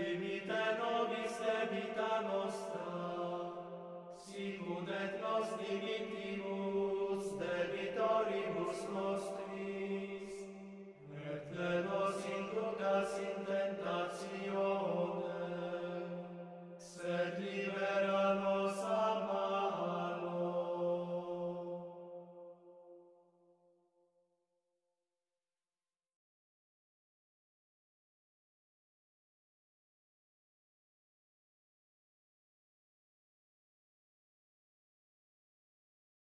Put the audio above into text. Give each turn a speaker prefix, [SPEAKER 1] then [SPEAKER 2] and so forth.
[SPEAKER 1] dimite nobis debita nostra.